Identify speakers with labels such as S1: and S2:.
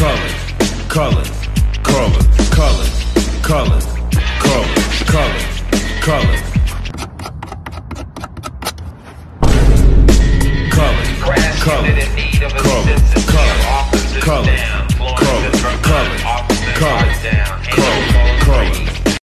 S1: Color, color, color, color, color.